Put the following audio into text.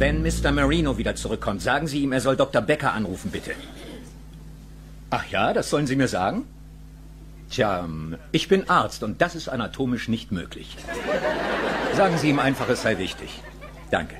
Wenn Mr. Marino wieder zurückkommt, sagen Sie ihm, er soll Dr. Becker anrufen, bitte. Ach ja, das sollen Sie mir sagen? Tja, ich bin Arzt und das ist anatomisch nicht möglich. Sagen Sie ihm einfach, es sei wichtig. Danke.